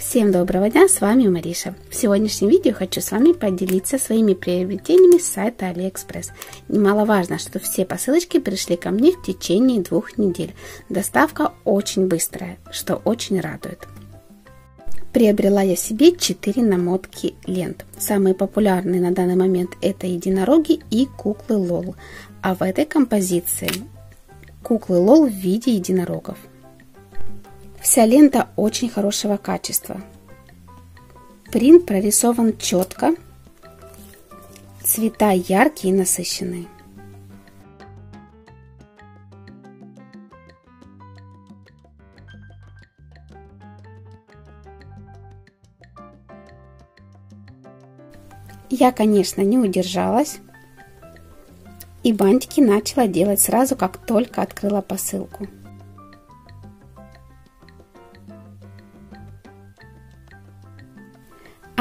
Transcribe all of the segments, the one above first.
Всем доброго дня, с вами Мариша. В сегодняшнем видео хочу с вами поделиться своими приобретениями с сайта AliExpress. Немаловажно, что все посылочки пришли ко мне в течение двух недель. Доставка очень быстрая, что очень радует. Приобрела я себе 4 намотки лент. Самые популярные на данный момент это единороги и куклы лол. А в этой композиции куклы лол в виде единорогов. Вся лента очень хорошего качества. Принт прорисован четко, цвета яркие и насыщенные. Я, конечно, не удержалась и бантики начала делать сразу, как только открыла посылку.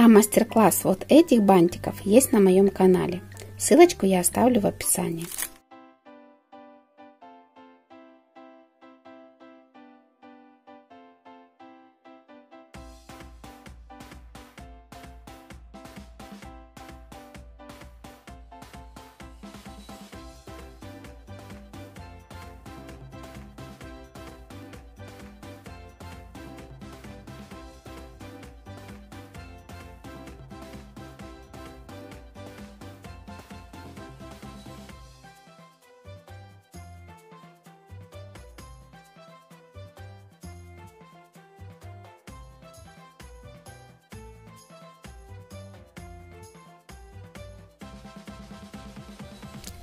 А мастер-класс вот этих бантиков есть на моем канале. Ссылочку я оставлю в описании.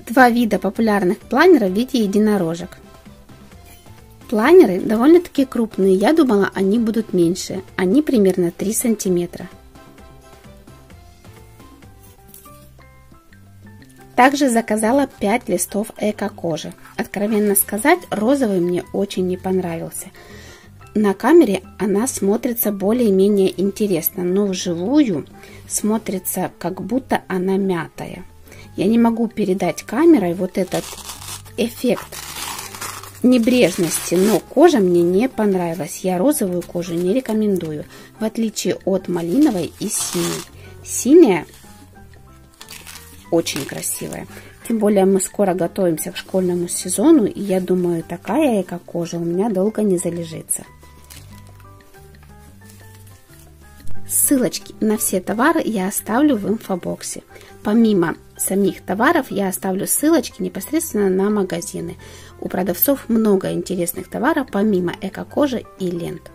Два вида популярных планеров в виде единорожек. Планеры довольно-таки крупные, я думала они будут меньше, они примерно 3 сантиметра. Также заказала 5 листов эко-кожи. Откровенно сказать, розовый мне очень не понравился. На камере она смотрится более-менее интересно, но вживую смотрится как будто она мятая. Я не могу передать камерой вот этот эффект небрежности, но кожа мне не понравилась. Я розовую кожу не рекомендую, в отличие от малиновой и синей. Синяя очень красивая. Тем более мы скоро готовимся к школьному сезону, и я думаю, такая эко-кожа у меня долго не залежится. Ссылочки на все товары я оставлю в инфобоксе. Помимо самих товаров я оставлю ссылочки непосредственно на магазины. У продавцов много интересных товаров помимо эко-кожи и лент.